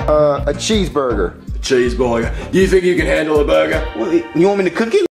Uh, a cheeseburger. Cheeseburger. Do you think you can handle a burger? Well, you want me to cook it?